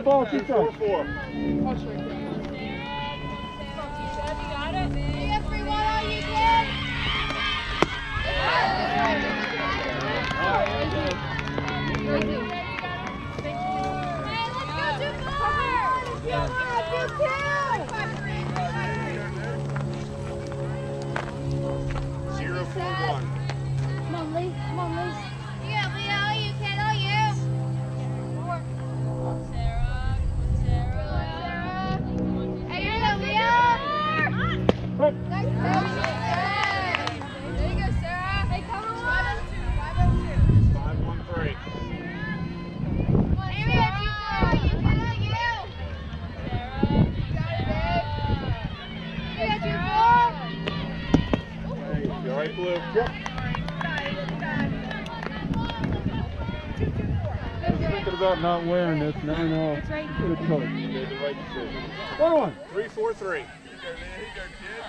One ball, two Four four. Zero four one. Come on, Lee. Come on, Lee. not wearing this. No, no. It's right. Good choice. One one. Three four three. Here you go, kid.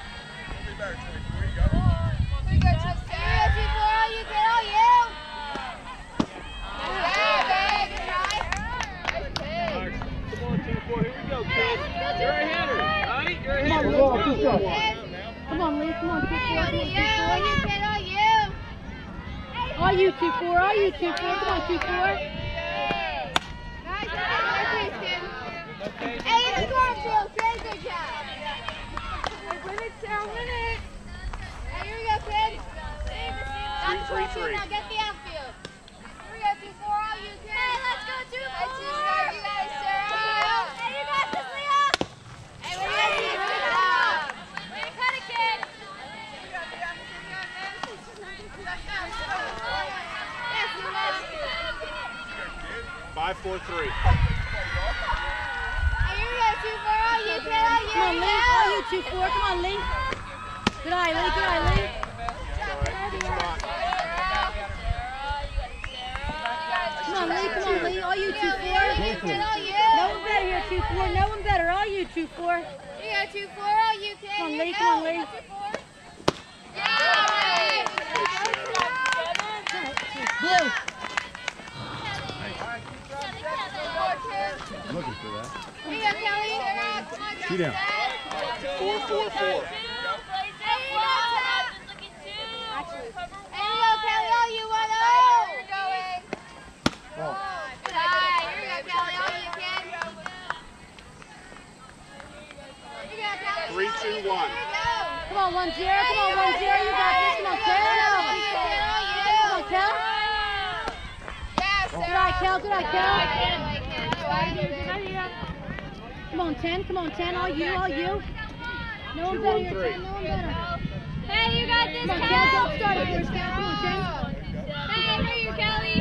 Come on, 24. Here we go, kid. Come on, Let's go. Come on, Lee. Come on, 24. Come You get all you. You, 24. All Come on, 24. Nice, kid. Hey, in the cornfield, kid. Good job. Win it, Sarah, win it. Hey, here we go, kid. That's Three, three. Now get the outfield. Here we go, two, four, all you, kid. Hey, let's go, two. Let's just start you guys, Sarah. Hey, you got this, Leo. Hey, we got you. Good job. Way to cut it, kid. Five four three. Come on, Lee. All you two four. Come on, Lee. Good eye, Lee. Good eye, Lee. Come on, Lee. Come on, Lee. All you two four. No one better here, two four. No one better. All you two four. Yeah, two four. All you can. Come on, Lee. Come on, Lee. Blue. I'm looking for that. Here you go, Kelly. They're out. Come on, She down. Four, four, four. Three, two, one. Come on, one zero. Come on, one zero. You got this. Come on, Kel. Come on, Kel. Yes. Good eye, Kel. Good eye, Kel. Come on, 10. Come on, 10. All you, all you. No one better. You're 10. No one better. Hey, you got this, Come don't start it first, Come on, 10. Hey, for you, Kelly.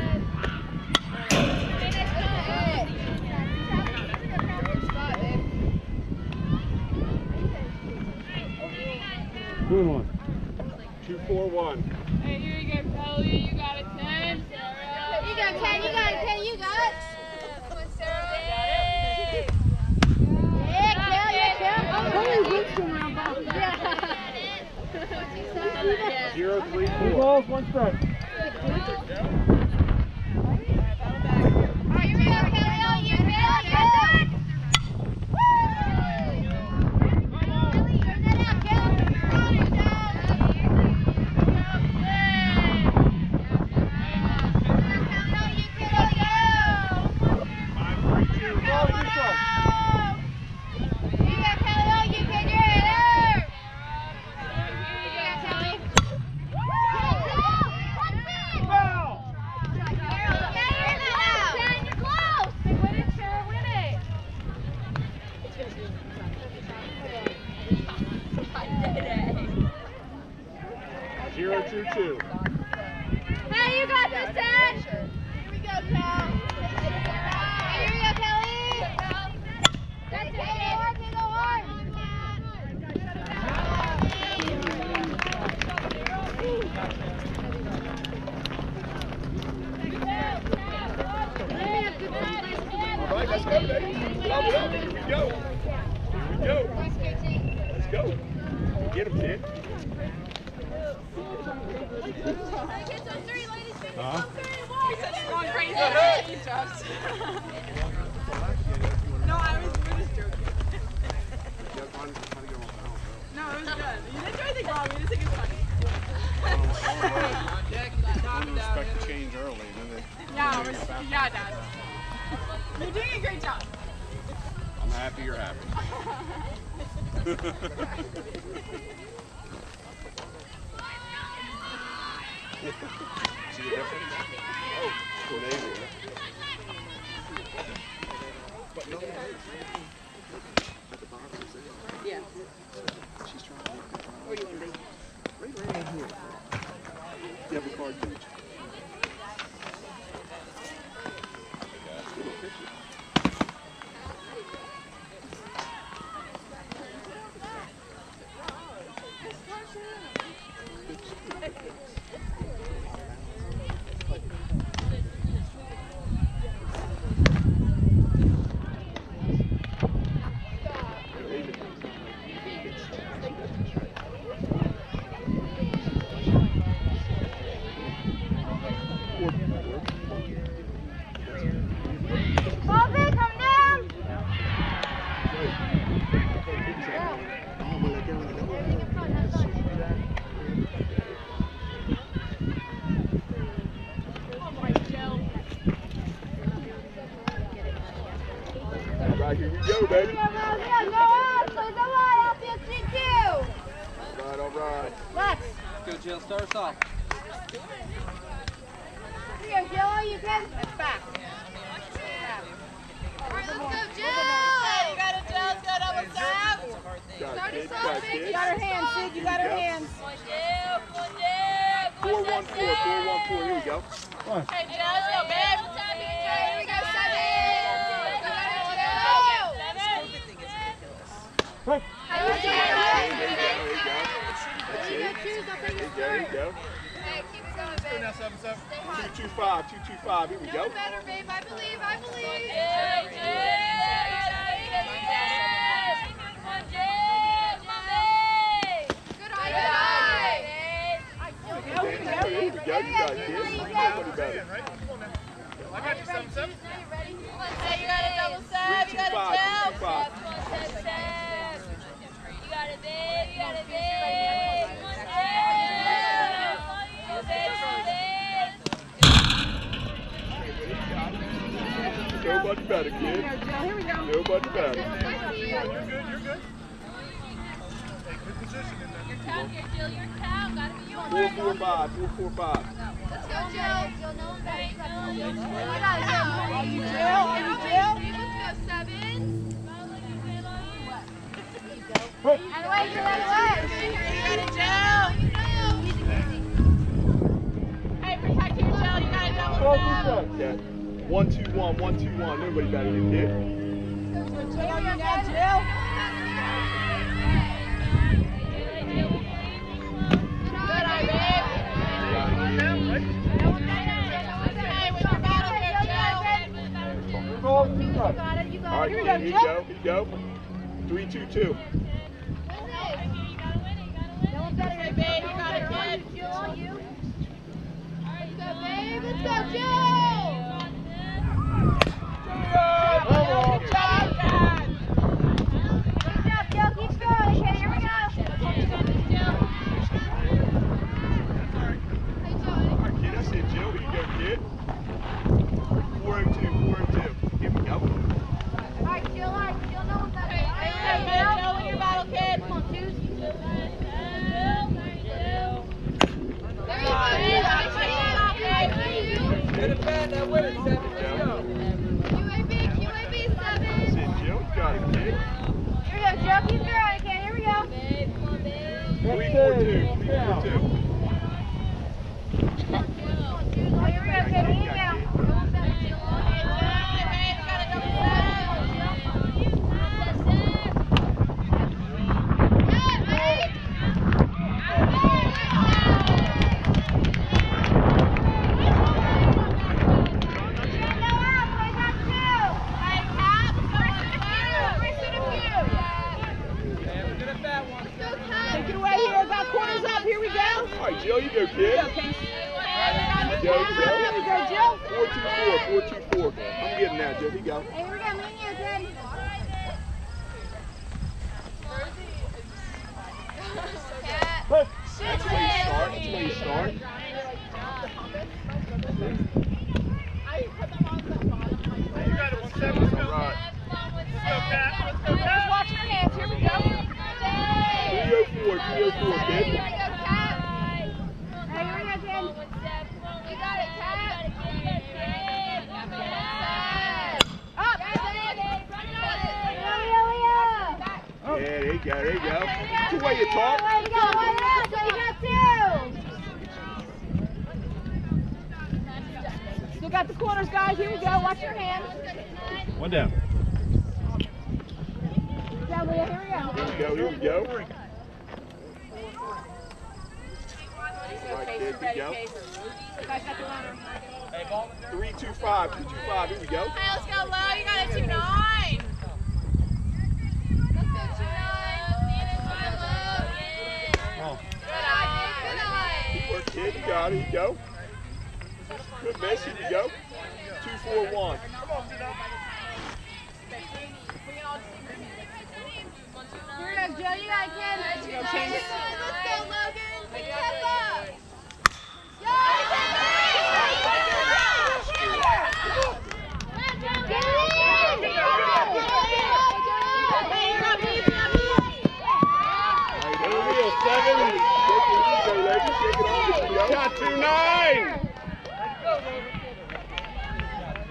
One. Two, four, one. Zero, three, four. Two balls, one strike.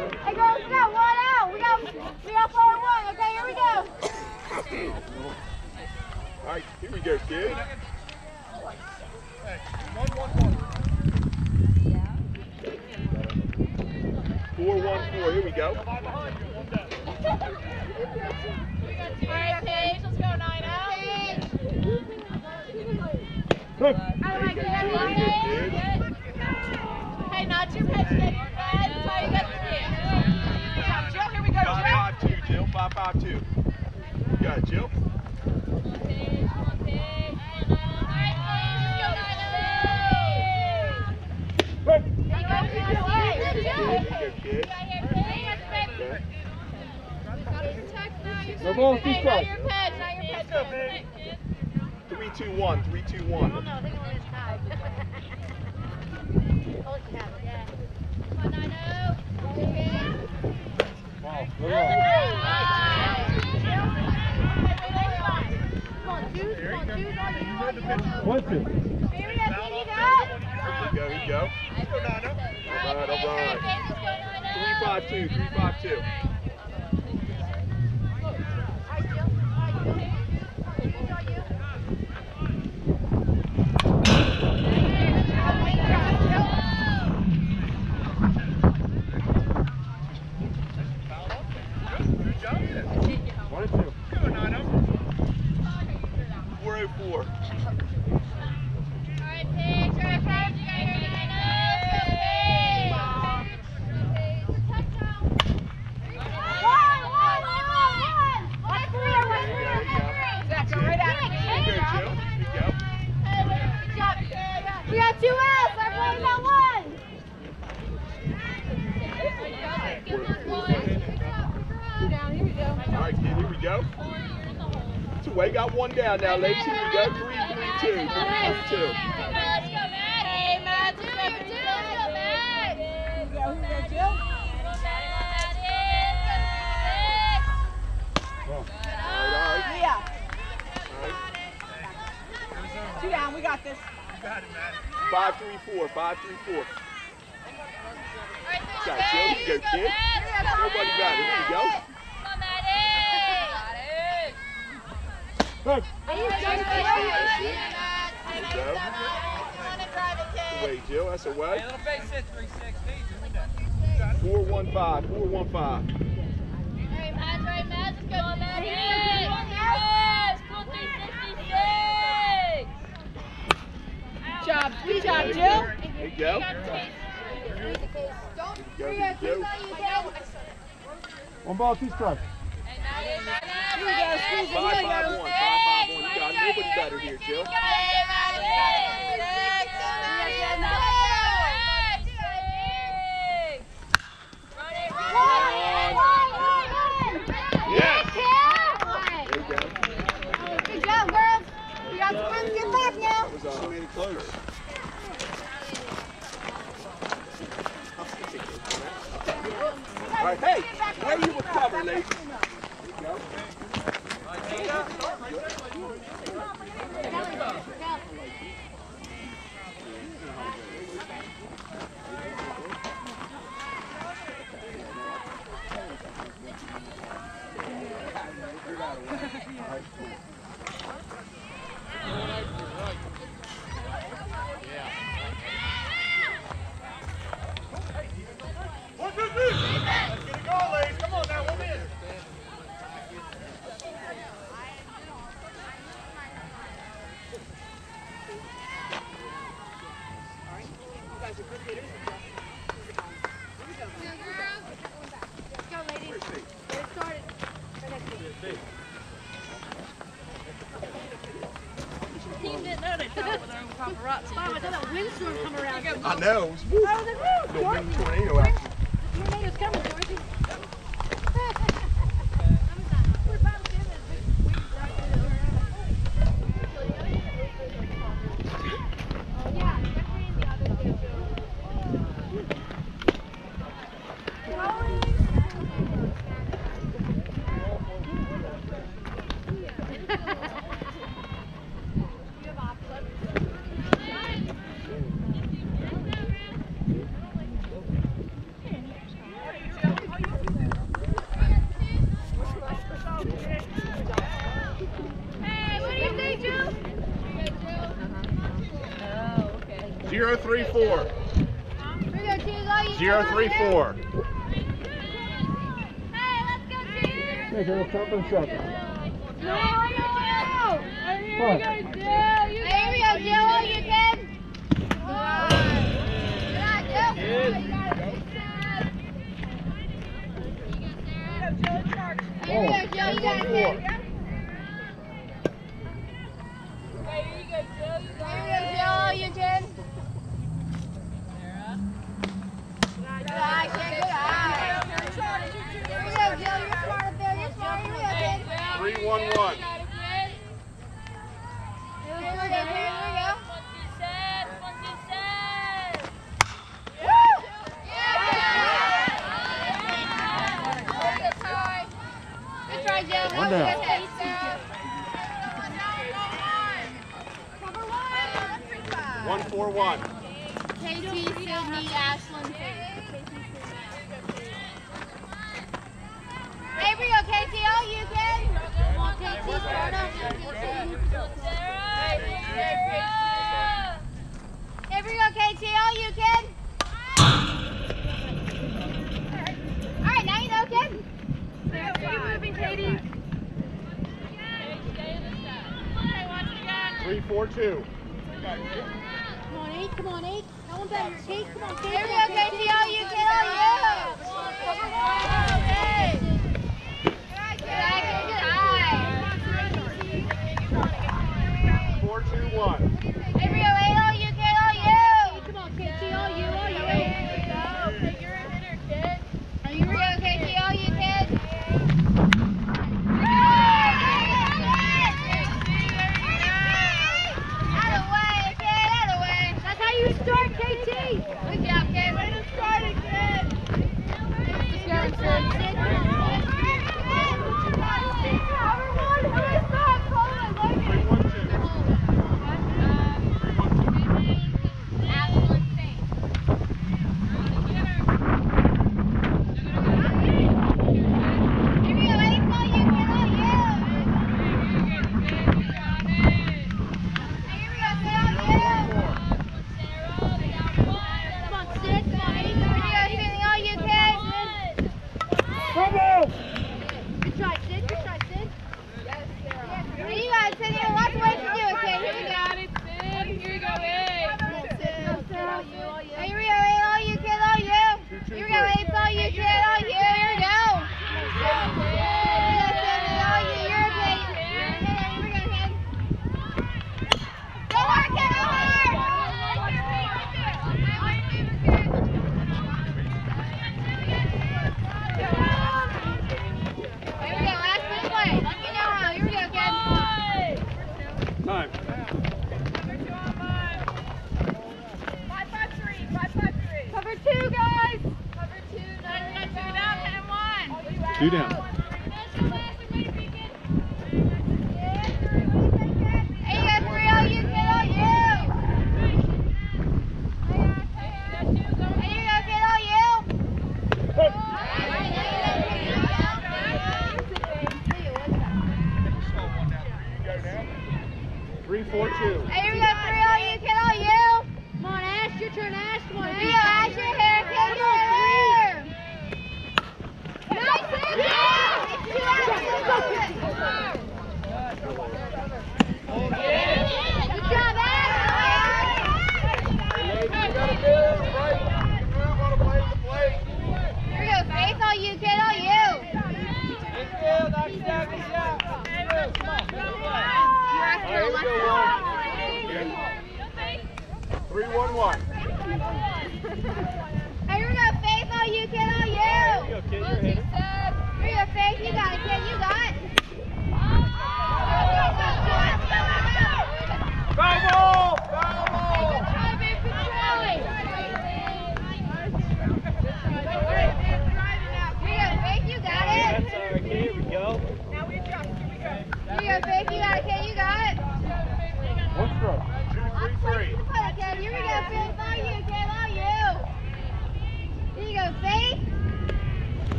Hey girls, we got one out. We got we got four one. Okay, here we go. All right, here we go, kid. Hey, one, one, one. Four, one, four. Here we go. All right, Paige, let's go nine out. Hey, not your pitch, top five too. You got it, Jill. We're going too fast. Three, two, one. Three, two, one. Oh no, they're going to One, two. Here go, here go. All right, all right. Three, five, two, three, five, two. down now, Lacey. You got three, three, two. Three, three, two. Hey, Matt, two, two, go back. Go back, Jill. Yeah. Two down, we got this. Five, three, four, five, three, four. 415, 415. Hey, Mads, right, Mads, let's go, on that. Yes, go 366. Good job, good job, Jill. There you go. One ball, two strikes. Here we You got nobody better here, Jill. she made it close. All right, hey, where you were covering, ladies. There you go. 034. Hey, let's go, Cheers! Make it a top and. 311.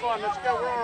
Too. Let's go.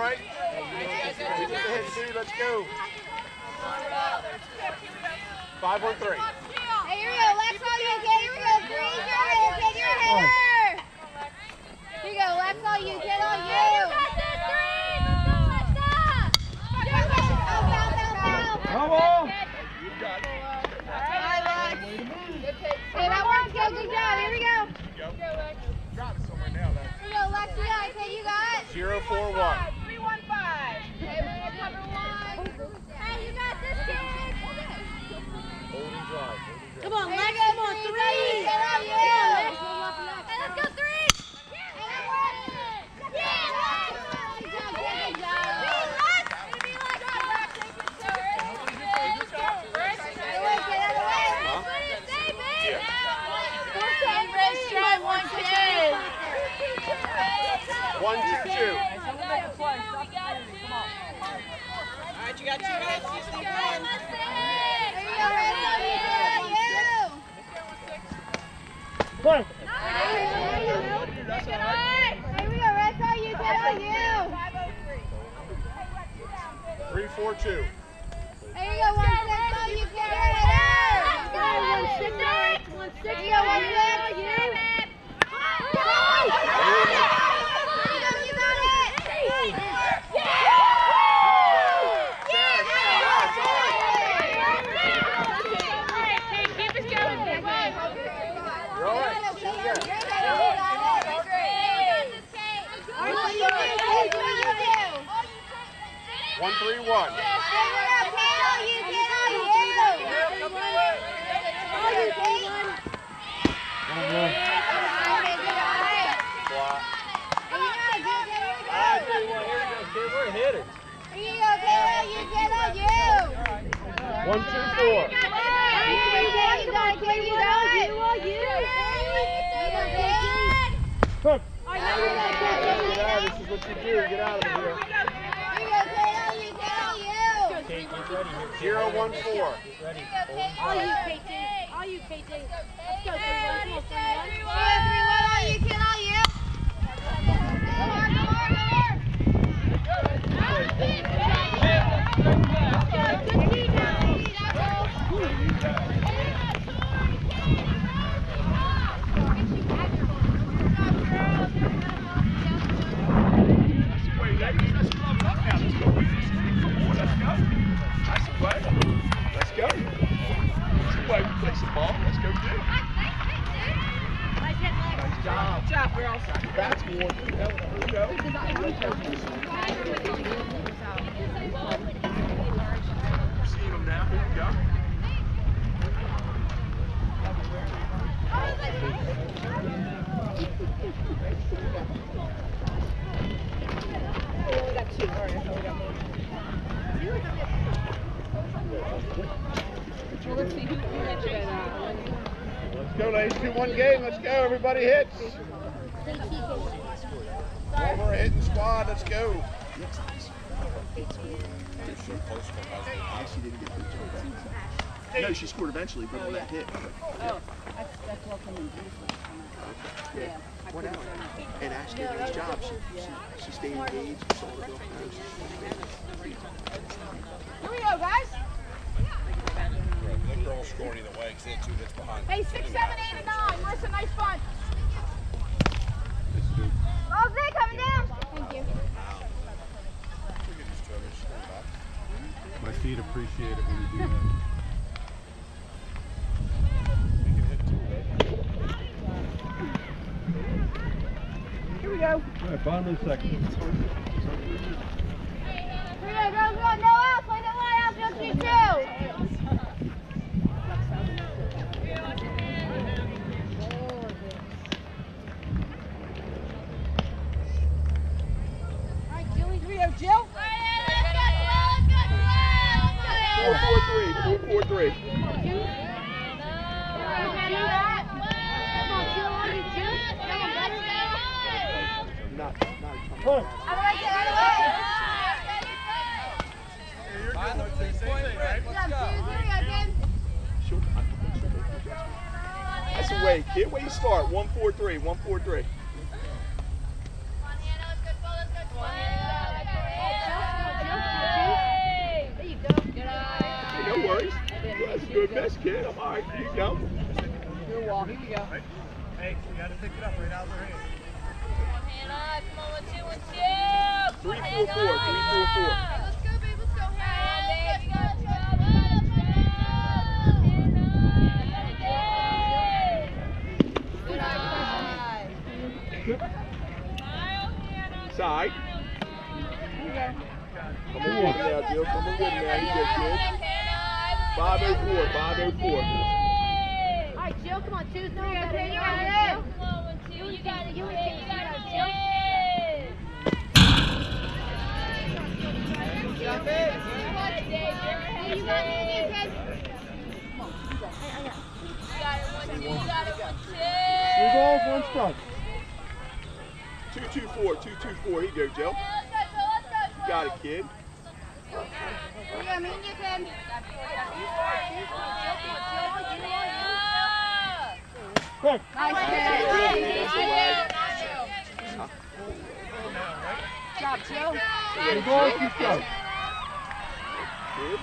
go. No, she scored eventually, but on that hit. Oh, that's, that's welcome and beautiful. Yeah. One. And Ashley did his job. She, she, she stayed engaged and saw the girl. Here we go, guys. That girl's scoring either way because they had two hits behind. Hey, six, seven, eight, and nine. Marissa, nice fun. Love oh, coming down. Thank you. My feet appreciate it when you do that. go. Alright, bottom of the second. Here we go, go, go, no out, play the line out, go three. Jill? four three. Not, not. That's. Where you start? One, four, three. One, four, three. Good miss, kid. I'm all right. Here you go. Good walk. Here we go. Hey, you gotta pick it up right out of their hand. Hand up. Come on, one, two, one, two. Three, four, four. Three, four, four. Let's go, babe. Let's go. Hand, babe. You got it. Good eye. Side. Come on, get now, Jill. Come on, get now. He good, kid. 504, 504. All right, Jill, come on, two, three, go, okay, you you got got it. it. You got it. You You and got Casey, it. you got it, Hey, you got it, kid. Three goals, one strike. 224, 224. Here you go, Jill. Got it, kid. Here you go, me and you, kid. Quick. Nice, That's the way. Job, Jill. Three strikes. Kid.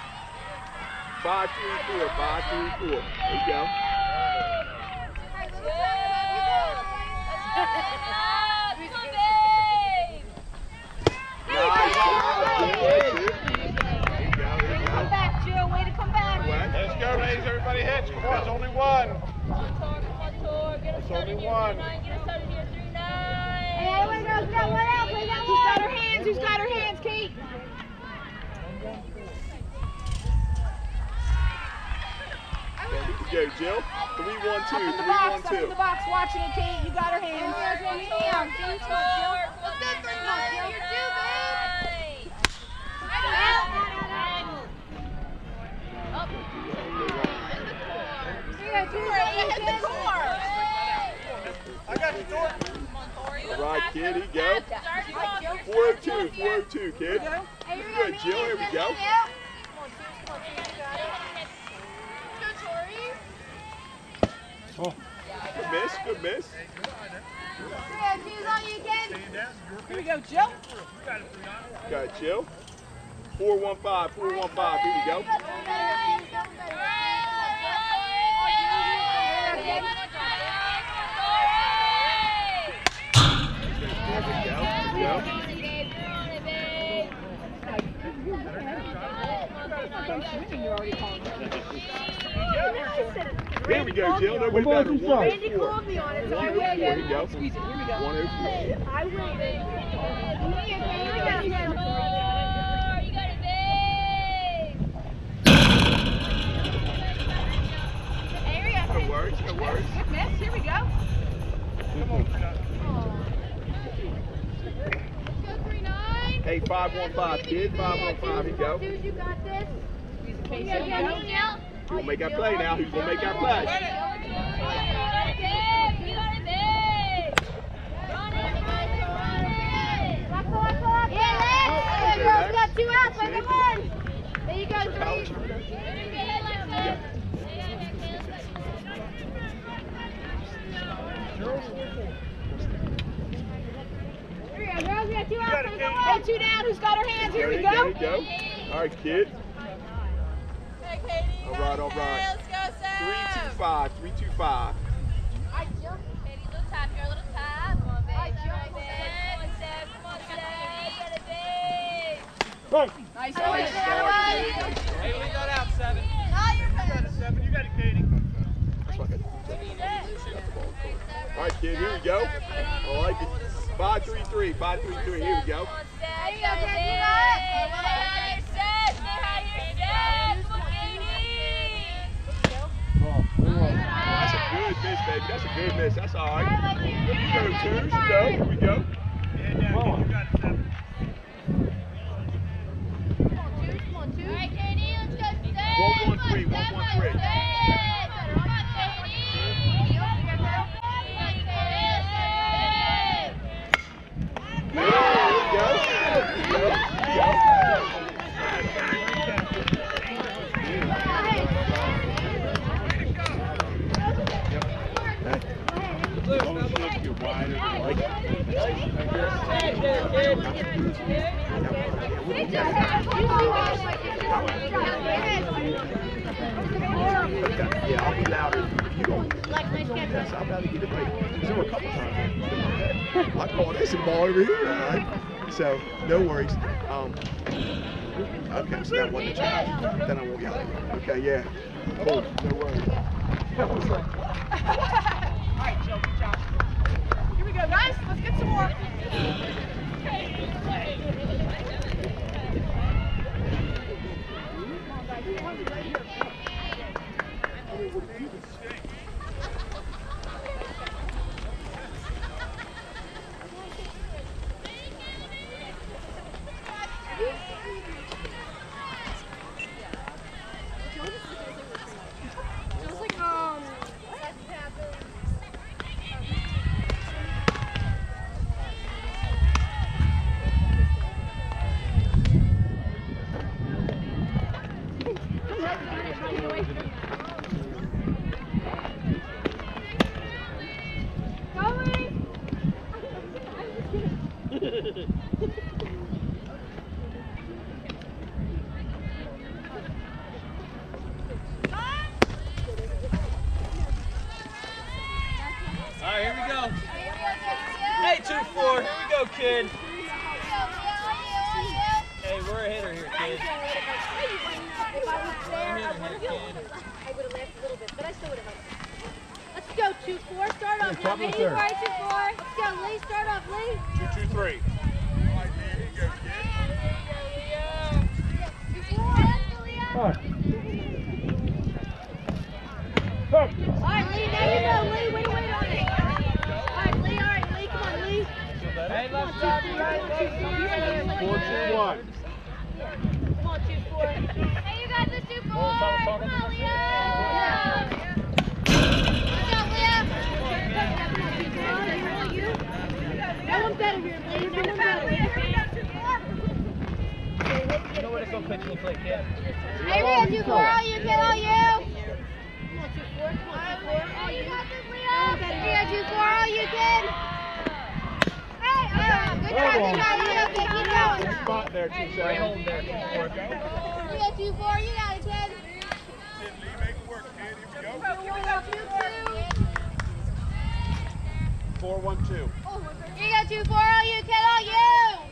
534, 534. There you go. 505, kid Here he go. He's He'll make that play now. He's going to make that play. Good miss, baby. That's a good miss. That's all right. Go twos, you go. Here we go. You know where to go pitch and two four. All you, kid, all you. Come on, 2-4. Come on, 2-4. All You you. got this, Leo. Got two four. All you, kid. Hey, good job, good Leo. Okay, keep going. Spot there, two, Right seven. home there. We got two four. You got it, kid. Lee, make it work, kid. Here we go. Four, one, two. You got two four. All you, kid, all you.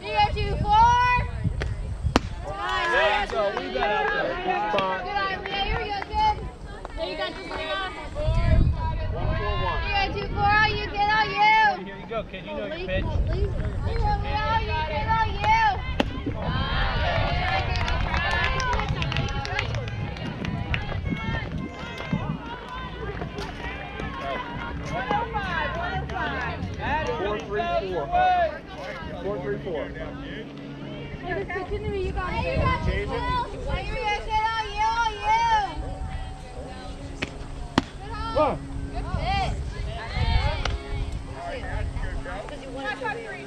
Come on, 2-4. Come on, 2-4. You got two four. There you go. We got out there. Good spot. Good eye, Leo. Here we go, kid. There you go, 2-4. One, four, one. You got two four. All you, kid, all you. Here you go, kid. You know your pitch. All. Four, three, four. Four, three, four. Just continue. You got Hey, you it. got Change it. four. Hey, here we go, kid, all you, you. Good. Good pitch.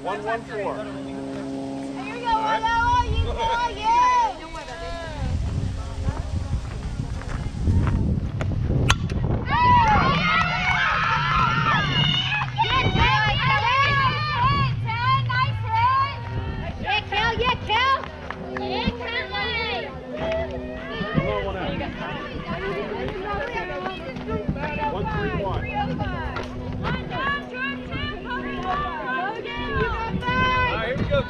One, one, four. Here we go, Leo. All you, kid. Yeah, Cal. Yeah, Cal. Come on, one out. One, three, one. All right, here we go, two two. Here we go, Jello, you get on you, you're here. All right, wait, get out Get out there, kid,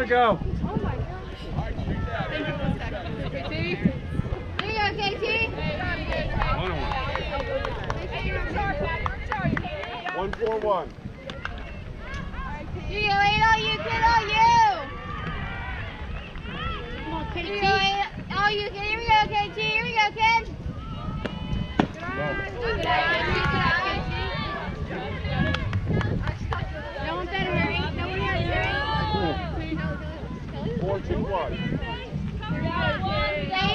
Let it go. Here you go, KT. One on one. One four one. Here you go, eight, all you, get all you. Come on, KT. Here you go, eight, all you, here we go, KT. Here we go, kid. Good eye, KT. No one better hurry. No one hurry. Four two one. Here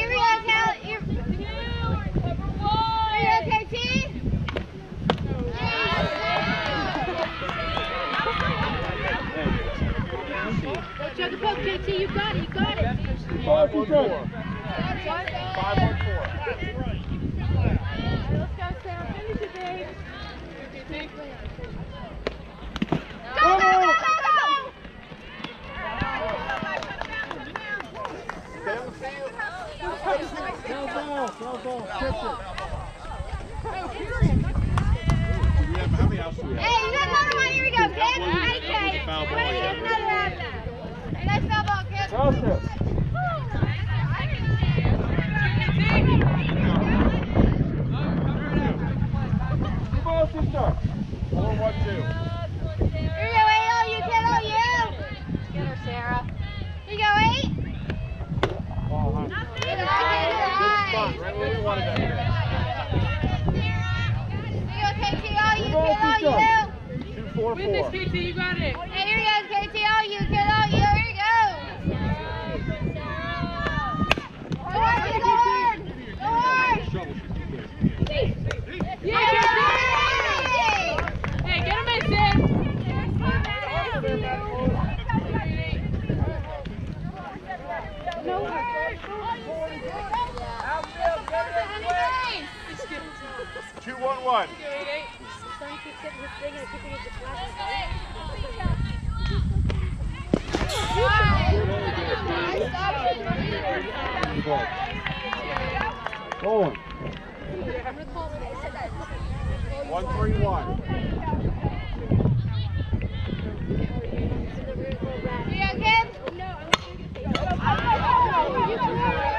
we go, Cal. Here, here we go, KT. Go chug a poke, KT. You got it. You got it. Five one four. Five one four. Let's go, Sarah. Finish it, babe. Go, go, go, go, go! Stay on the field. Foul ball, foul ball. Catch it. Do we have, how many outs do we have? Hey, you got another one. Here we go, kid. Hey, kid. foul ball, Ready to yeah. get another out. Hey, nice foul ball, kid. Cross it. Two balls to start. Four one two. Here we go, eight. All you, kid. All you. Get her, Sarah. Here you go, eight. Ball high. Good Good eye, spot, right where we wanted that. Here you go, KT. All you. All you. Two four four. Hey, here we go, KT. All you, kid. All you. Here you go. Go hard, kid. Go hard. Go hard. Yeah. Hey, get him in, Two one one. Going. One three one. You go, kid? Good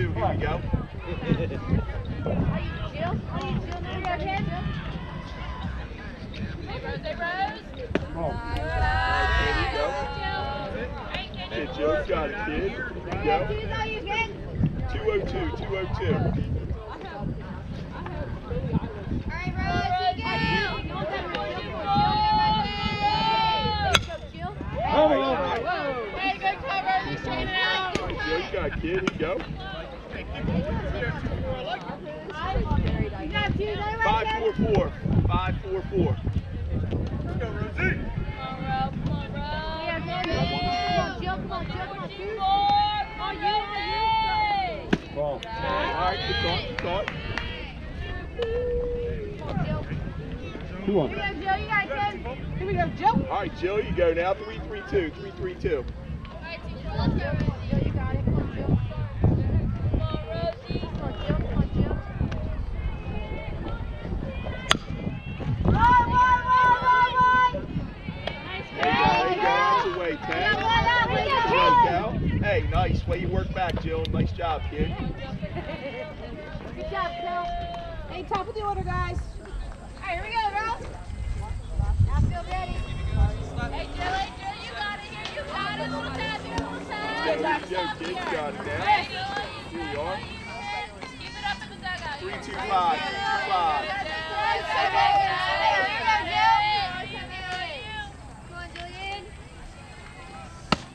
Here we go. Jill? Are you Jill? Here you go, kid. Kid Joe, got it, kid. Go. Choose all you can. 202, 202. Alright, Rose, you go. Come on. Way to go, cover. Straighten it out. All right, Joe, you got it, kid. Here you go. You got two, let it Five, right four, four. Five, four, four. Yeah, Jill, Jill, come on, Jill, come on, two. Are you Ball. All right, good thought, good thought. Jill. Two on. Here we go, Jill, you got it, kid. Here we go, Jill. All right, Jill, you go now. 332, 332. Let's go, Jill, you got it. Come on, Jill. Come on, Jill, come on, Jill. Run, run, run, run, run. There you go, there you go. That's away, Ted. That's away, Cal. Hey, nice. Way you work back, Jill. Nice job, kid. Good job, Jill. Hey, top of the order, guys. All right, here we go, Rose. Now feel ready. Hey, Jill, hey, Jill, you got it here. You got it. Little tap here, little There you go, kid. You got it now. Hey, Here we are. Keep it up in the dugout. 325, 325. Come on, Julian.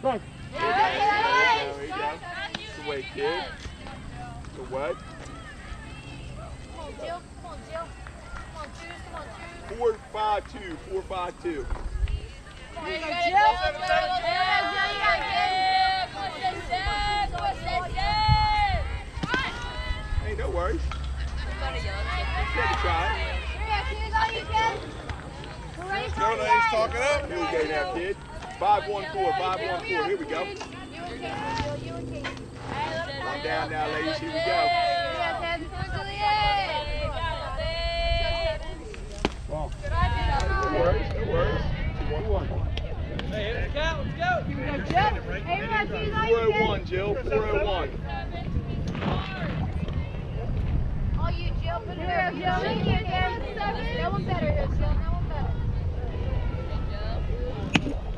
Right. There you go. Kid. That's away. Jill. Come on, Jill. Come on, choose. Come on, choose. 452, 452. You go, Jill. Jill. Jill, you got it, Hey, no worries. Take a try. kid. Here you go, choose all. We're ready for Go, the ladies, game. talk it up. Here we go now, kid. 514, 514. Here we go. One down now, ladies. Here we go. Here we go, Ted. Come on, Julian. Ball. No worries, no worries. Two one. Hey, the count. Let's go. Here we go, Jill. Hey, got choose all you 401, Jill. 401. All you, Jill. Put it here, Jill. No one better here, Jill. No one better.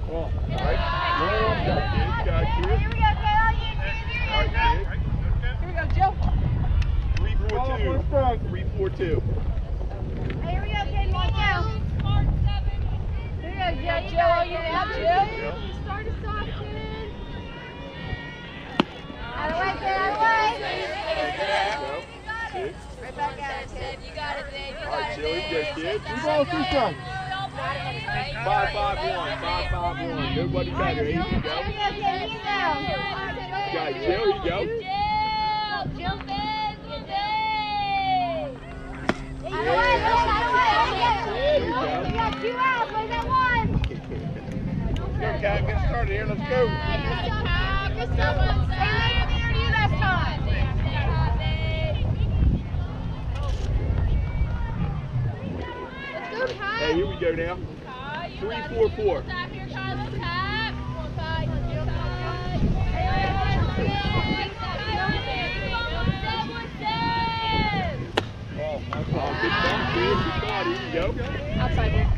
Ball. All right. Here we go, go, go, kid. Ball up on the front. 342. 342. Hey, here we go, Jill. Here we go, Jill. Jill, all you now, Jill. Jill. Start us off, kid. Out of the way, kid. Out of the way. Go. Kid. Right back at it, kid. You got it, babe. You got it, Jill. You babe. go, kid. Two balls, two strikes. 551, 551. Nobody better. Here you Here we go. go, Ted. Me down. Got it, Jill. You go. Jill, jump in, good day. Out of the way, Jill. Out of the way. There you We go. got two outs. Where's that one? Go, Cat. Get started here. Let's go. Hey, here to you last time. Let's go, Kai. Hey, here we go now. 344. Tap here, Kyla, tap. Ball. Nice Oh, good thought. Good you go. Outside here.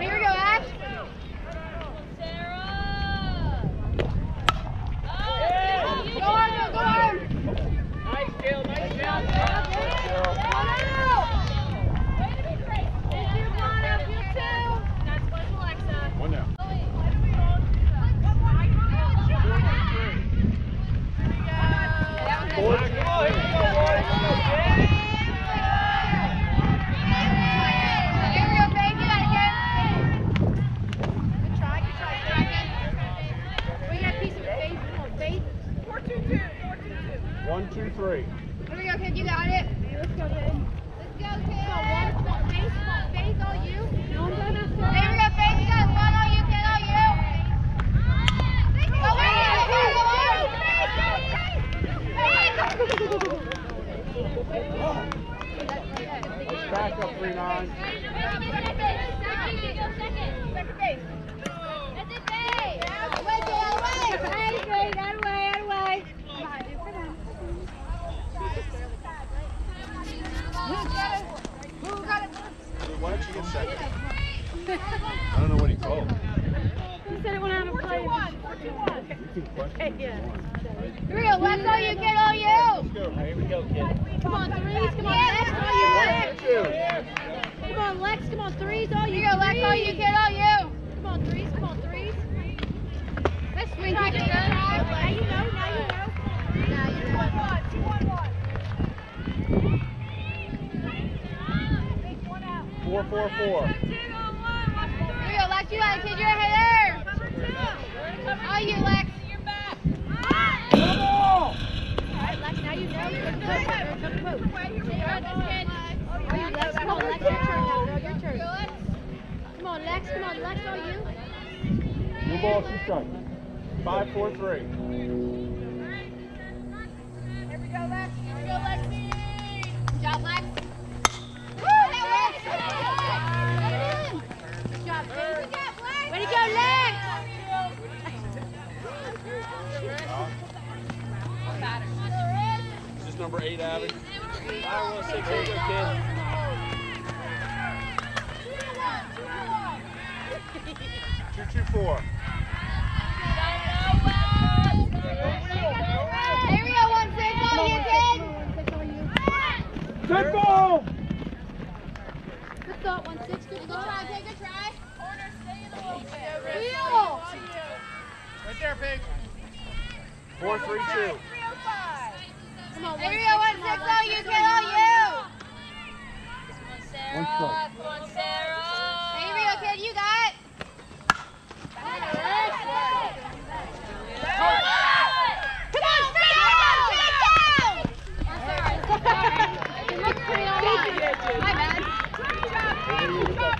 Here we go, Ash. Go on, go on. Nice, Jill. Nice job. One down. Four. Come on, here we go, boys. Here we go, Faith, you got it, kid. Good try, good try, good try, kid. We got a piece of faith. Come on, faith. One two three. Here we go, kid, you got it. Let's go, kid. Let's go, kid. Come on, one. Come on, faith. Come on, faith. All you. No one's on that side. Here we go, Faith, you got. One, all you, kid, all you. Go on, go on, go on. Let's back up three nine. Hey, faith. Out of the way, out of the way. Why don't you get second? I don't know what he called. He said it went out of play. You can question. Yeah. Here we go, Lex, all you, kid, all you. Here we go, kid. Come on, threes. Come on, Yeah, Lex. let's All you. Lex. Come on, Lex. Come on, threes. All you. Here you oh, go, Lex, all you, threes. kid, all you. Come on, threes. Come on, threes. Let's swing, Try, kid, kid. try. Now you know. Now you know. Now you know. Four four four. Here we go, Lex, you got it, kid, you're ahead there. You, Lex. All right, Lex. Now you know. You're in the post. You're in the post. Are you Lex? Come on, Lex. Your turn now, girl. Your turn. Come on, Lex. Come on, Lex. All you. New ball, two strike. Five four three. Good job, Lex. Number eight, Abby? Five, one, six. Here we go, kid. Two two four. Here we go, one, six, all you, kid. Good ball. Good thought. One six. Good Good thought. try, kid, good try. Wheel. Right there, pig. Four three two. Come on, Here one we go, one, six, all you, kid, all you. One strike. Here we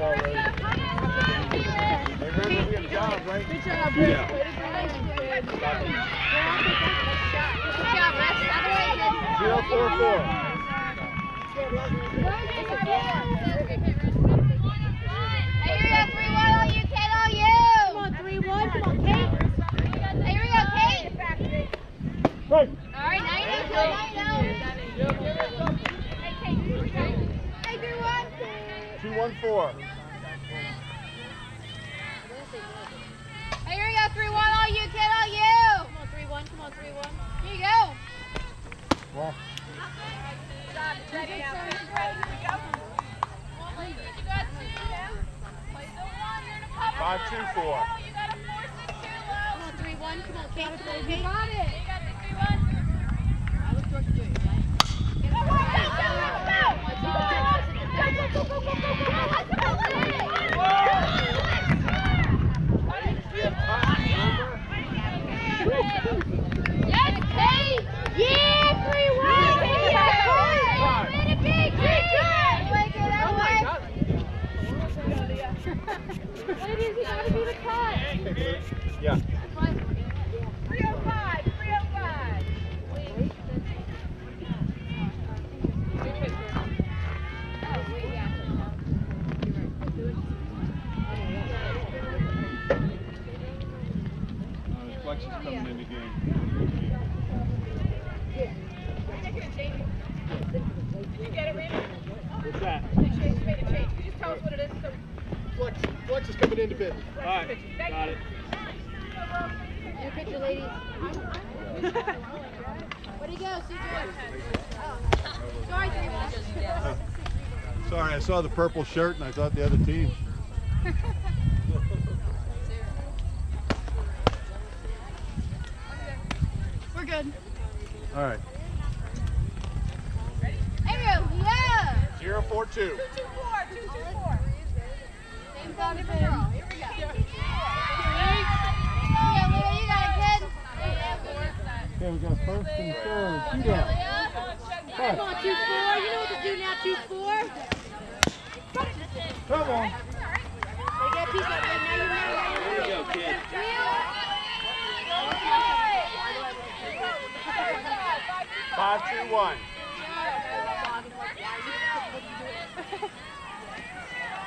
already. Hey, here we go, 3 1 on you, Kate all you. Come on, three one, come on, Kate. Hey, here we go, Kate. Right. All right, now you know, now you know. Hey, Kate, hey, three one. Two one four. Now. Play the one. You're in a cover. Five, two, four. You got a four, six, two low. Come on, three one. Come on, Kate. Come on, You got it. You got the three, one. Yes, You gotta be the cut. Yeah. 305, 305. Uh, Flex is coming in the game. You get it, Randy? What's that? Make sure you made a change. You just tell us what it is. So, Flex, Flex is coming into bid. All right. Got it. Your picture, ladies. Where'd he go, CJ? Oh. Sorry, three one. Sorry, I saw the purple shirt and I thought the other team. We're good. All right. Ariel, yeah. Zero, four, two. 224, 224. Same thing, Different same. girl. Here we go. Yeah, Leo, you got it, kid. Okay, we got first and third. Shootout. Come on, two four. You know what to do now, two four. Come on. They get a piece of it. Now you're now Here go, kid. Five, two, one.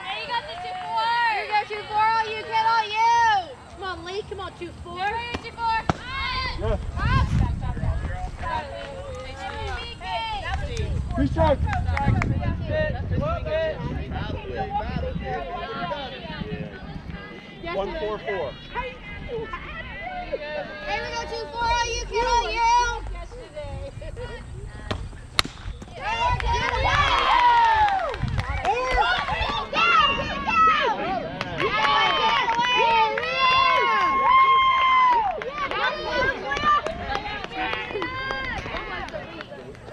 Hey, you got the two, four. Here you go, two four, all you, kid, all you. Come on, Lee. Come on, two four. Here, here, two, four. Yeah. Up. Got it, Lou. Hey, that was two, four. Three strikes. Yes, One, sir. four, four. Here we go, two four, all you, kid, all you.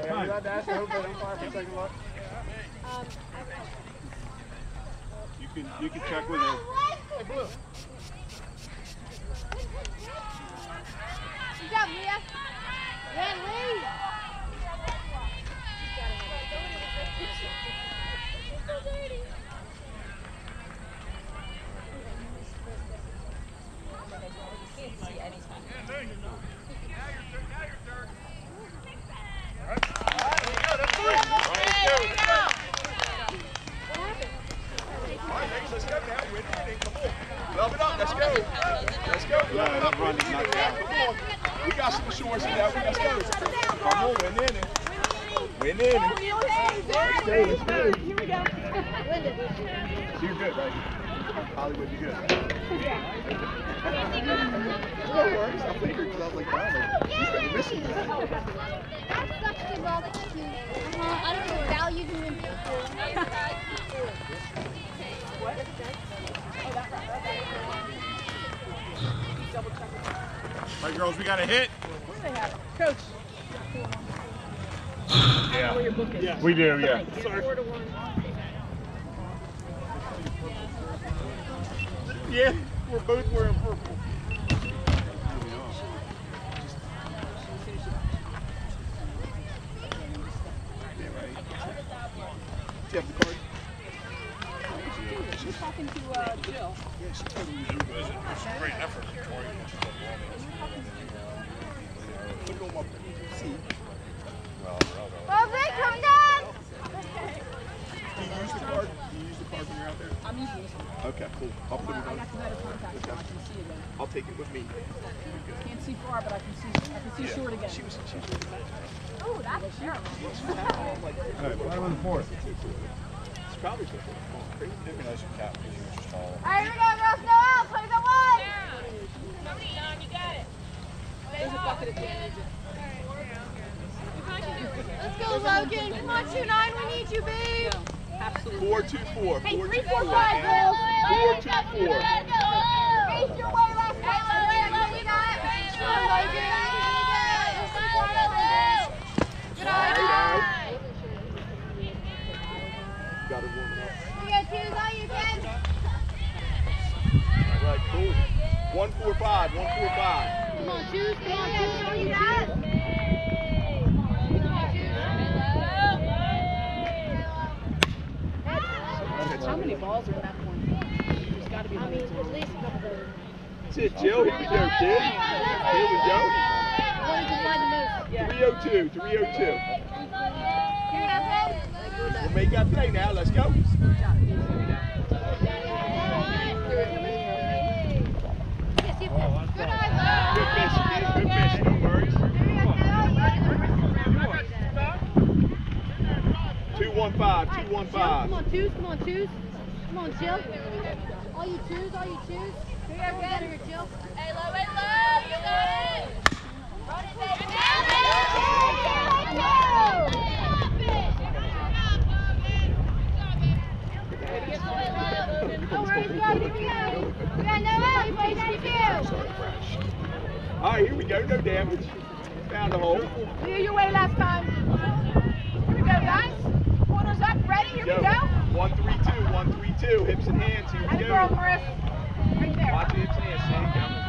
Hey, we got to ask the hope umpire for second look. Can you can check with him. Good job, Leah. Yeah, Lee. Let's go now. We're winning. Come on. Love it up. Let's go. Let's go. Love it up. run is not bad. Come on. We got that. Let's go. Come on. Win in it. Win in it. Here we go. You're good, right? Hollywood, you're good. no worries. I figured because I was like, wow, he's been missing that. That sucks to. I don't know value to him. All right, girls, we got a hit. Coach. Yeah. We do, yeah. Yeah, we're both wearing purple. Do you have the card? She's talking to uh, Jill. Great effort. Put it Okay, cool. I'll put well, it on. I got the better contact, okay. so I can see again. I'll take it with me. I can't see far, but I can see. I can see yeah. short again. She was. She was really Oh, that's terrible. She was like. All right, bottom of the fourth. It's probably the fourth. Pretty nice cat because she was just tall. All right, here we go, girls. No out. Play the one. Yeah. Somebody on. You got it. There's a bucket at the end. Let's go, Logan. Come on, 2-9. We need you, babe. No, absolutely. 4-2-4. Four, four, hey, 3-4-5, four, four, four, four, four, four, four, balls are in that that's it, least a couple days. Shit, Jill, here we go, kid. Here we go. 302, 302. We'll make that play now. Let's go. Good Come on, twos, come on, twos. Come on, Jill. All you choose, all you choose. Here you go, get her, Jill. Hey, low, hey, low, you got it. Run it, baby. All right, here we go. No damage. Found a hole. Clear your way last time. Here we go, guys. Corners up, ready. Here go. we go. One, three, two, one, three, two. Hips and hands. Here we go. Right there. Watch hips and hands. Shane, go.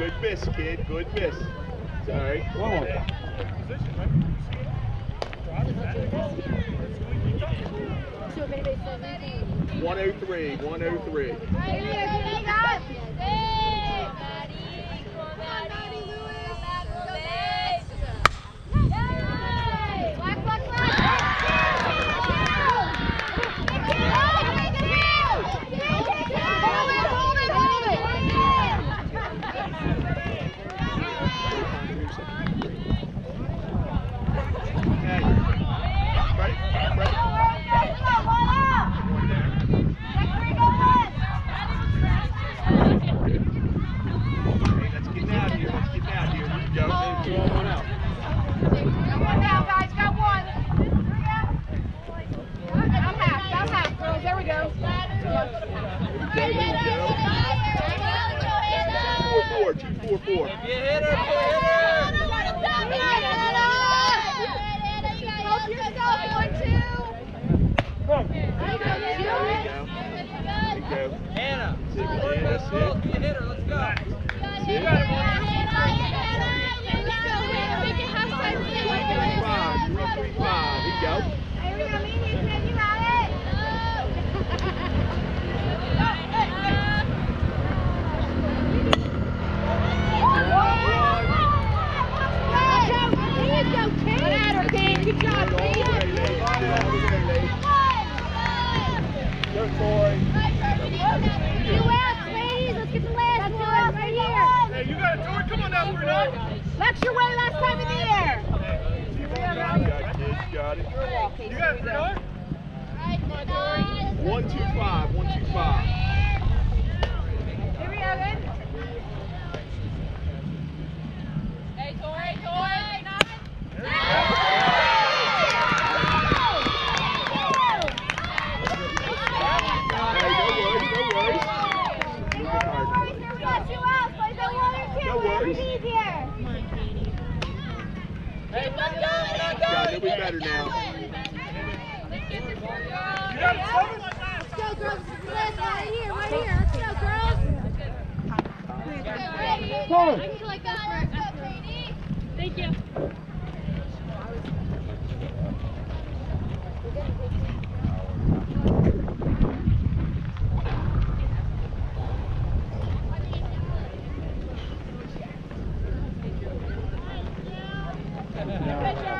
Good miss, kid. Good miss. It's all right. 103 103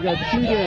그러니까 우리가 힘들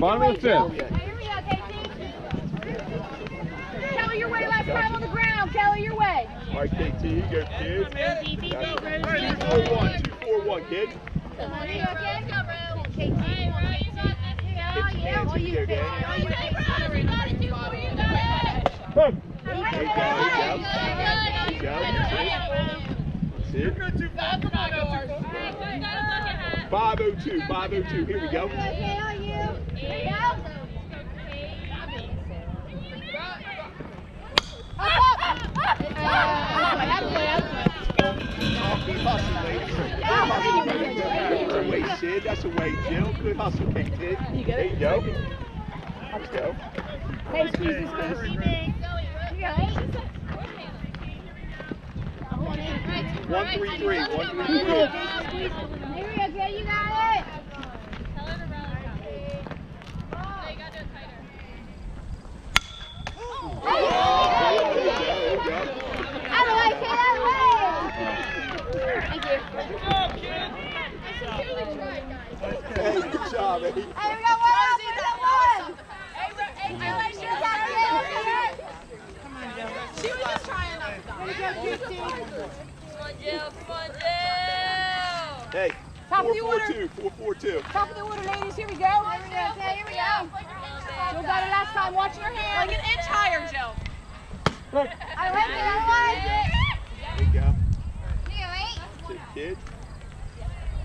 bottom of the this? Kid. That's the way, Jill. Good hustle, Kate Kid. You get it? There you go. Let's go. Hey, squeeze this goes. One, three, three. One, three, three. Here we go. You got it. Thank you job, hey. Hey, we got one. Rosie, that one. Come on, She was just trying up, though. Come on, Jill. Come on, Jill. Hey. Top four, of the order. Four, two, four, four, two. Top of the order, ladies. Here we go. Here we go. Okay, here we go. Jill got it last time. Watch your hand. Like an inch higher, Jill. Look. I like it. I like it. There you go. Here, wait. Kid.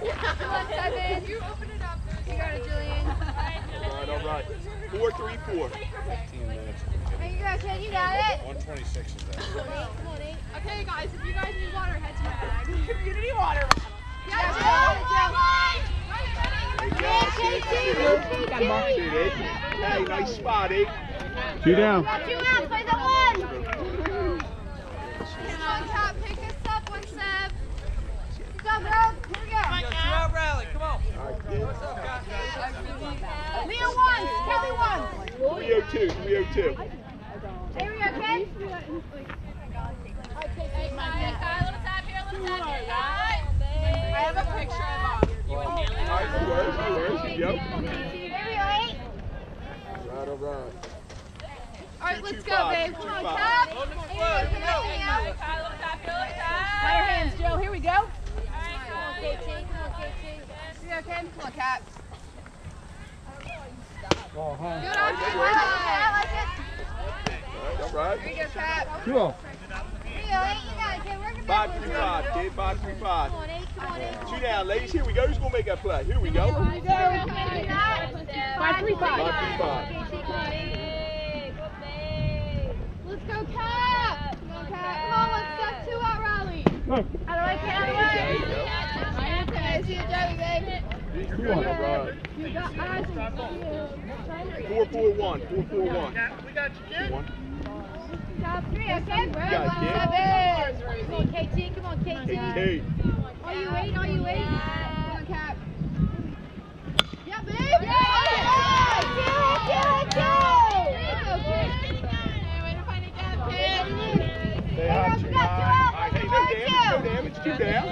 Seven. You open it up. You got it, Julian. All right, all right. Four, three, four. Fifteen minutes. Here you go, Kay, you got it. One twenty-six is that. On. Okay, guys, if you guys need water, head to my bag. Community water. You go. Yeah, eight. Hey, nice spot, eight. Two down. Got outs, play the one. Come on, Cap, pick us up one sub. Good job. Here we go. You got two out. Come on. All right, kid. What's up, guys? Leah won. Kelly won. 302, 302. Here we go, kid. Hey, Kyle, Kyle, little tap here, little tap here, guys. I have a picture of you and Haley. All right, no worries, no worries. Here you go. Here we go, eight. All right, all right. All right, let's go, babe. Come on. Cap. Here we go, Come on. Kay. Hey, Kyle, little tap here, little tap. Got hands, Jill. Here we go. All right, Come on, Kyle. KT. Come on, KT. Here we go, Ken. Come on, Cap. Ball high. Good on you. I like it. All right, all right. Here we go, Cap. Two off. Here you go, eight. You got it, kid. Work it Five, three, five, kid. Five, three, five. Come on, eight. Come on, eight. Two down, ladies. Here we go. Who's gonna make that play? Here we go. Here we go. Kay, you. Five, three, five. Five, three, five. KT, come on, eight. Big, go big. Let's go, Cap. Come on, Cap. Come on, let's suck two out rally. Go. How do I count There you away? go. Okay, see you, Joey, babe. Two off. All right. You got eyes. Four, four, one. Four, four, one. We got you, kid. One. Top three, okay? got it, kid. Seven. Come on, KT. Come on, KT. KT. Are you waiting? Are you waiting? Come on, Cap. Yeah, babe. Yeah. Way to find a gap, kid. Stay Hey, hot, Rose, you we two guys. out. All right, hey, no damage, no damage. two. Two down.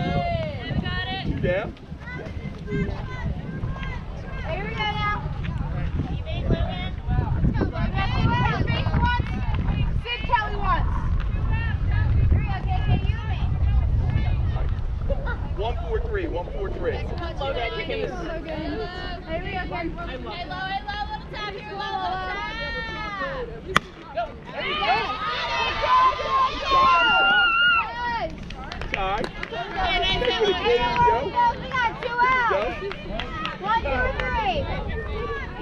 You got it. Two down. Here we go now. You made Lewin. Let's go, boy. Ready? Ready? Face once. Sid Kelly once. Here we go, KK. You and me. One, four, three. One, four, three. Low down your case. So good. Here we go, Ken. Tie. Hey, Stay with. Here we go. We got two out. One, two, three.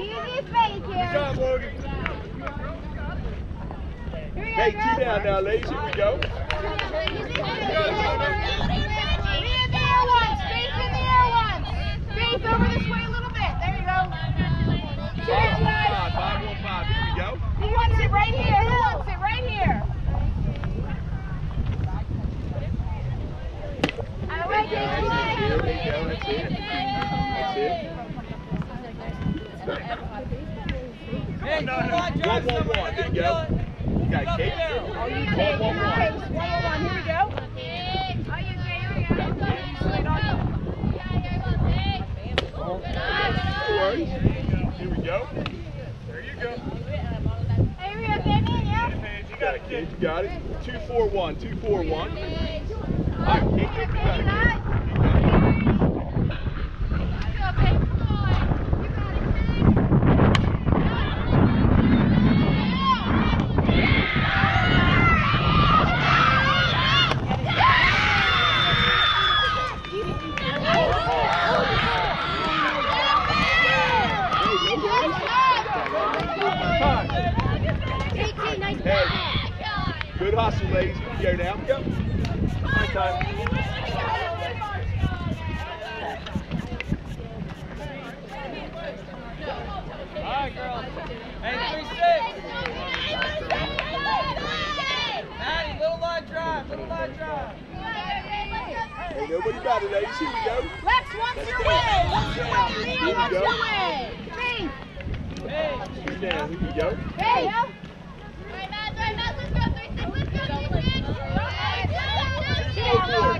Easy fake Good job. Here go, Hey, two down now, ladies. Here we go. Be in the air once. Face in the air once. Face over this way a little bit. There you go. Two, Five, one, guys. five. Five, one, five. Here we go. Who wants it right here? Who wants it right here? Out of the way, There you go. KT. There you go. That's it. That's it. Here we go. There you go. Hey, here we go, Kenny. Yeah. Paige, you got it, kid. kid. You got it. Two, four, one. Two, four, one. All right, got it. You got it. Let's go, babe. Come on. You got it, Kenny. Hey, no worries. Time. KT, nice Hey, good hustle, ladies. Go now. Go. High time. All right, girls. Hey, three, six. Maddie, little line drive, little line drive. Hey, nobody better, ladies. Here we go. Lex wants your go. way. Wants your way. Leah Here we go. your way. Face. Hey, down. Here you go. Hey! Right, Matt, right, Matt, let's go, three, six, let's go, three, six. All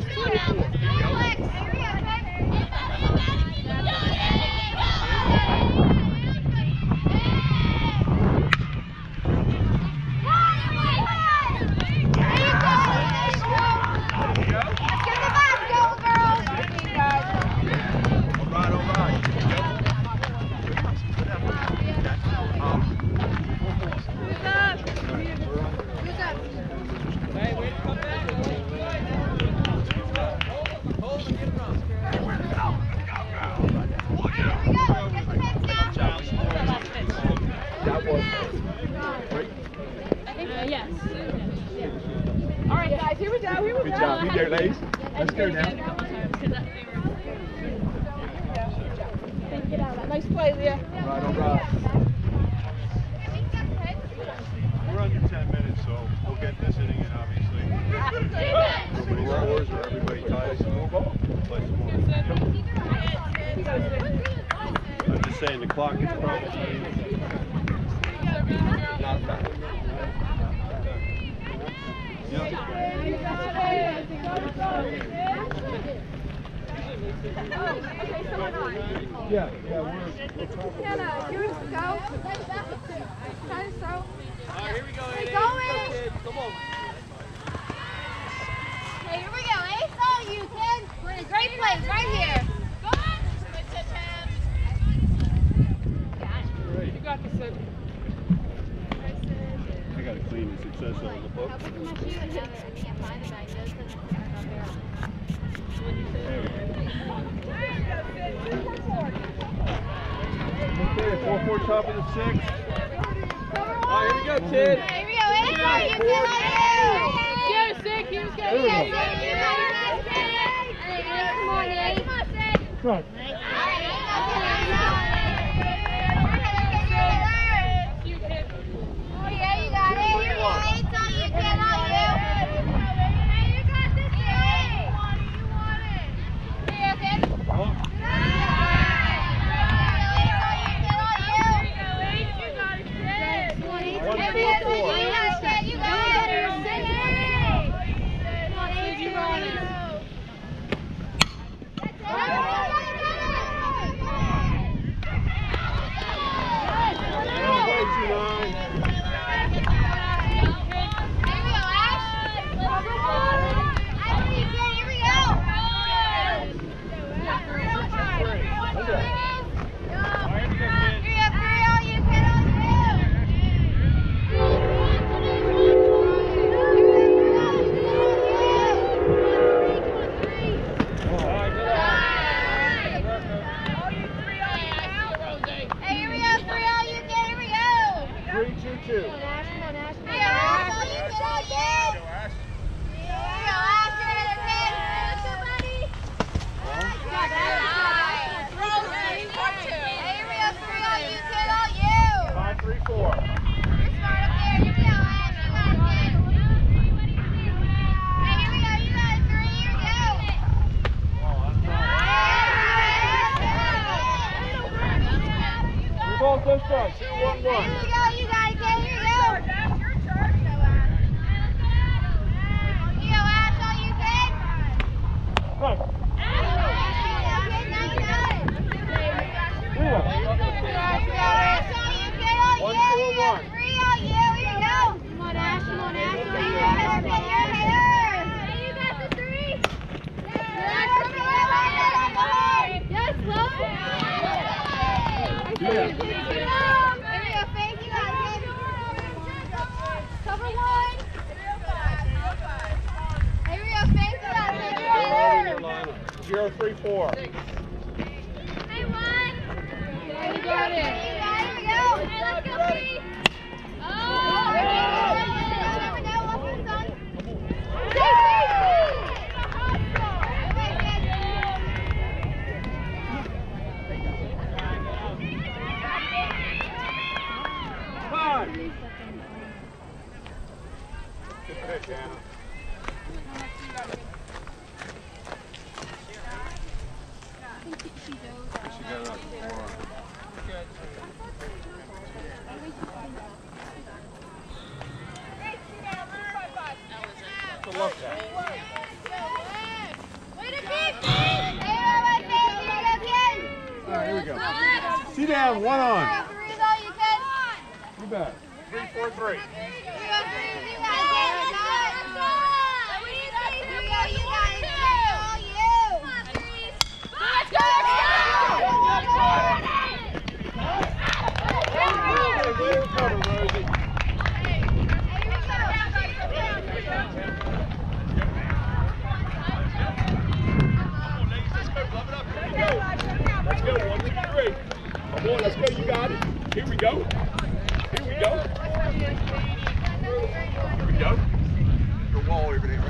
Hey,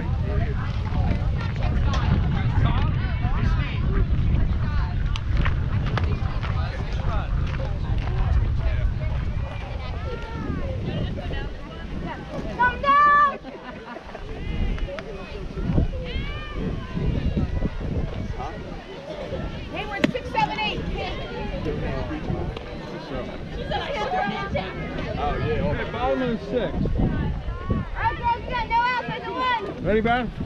Thank you. One.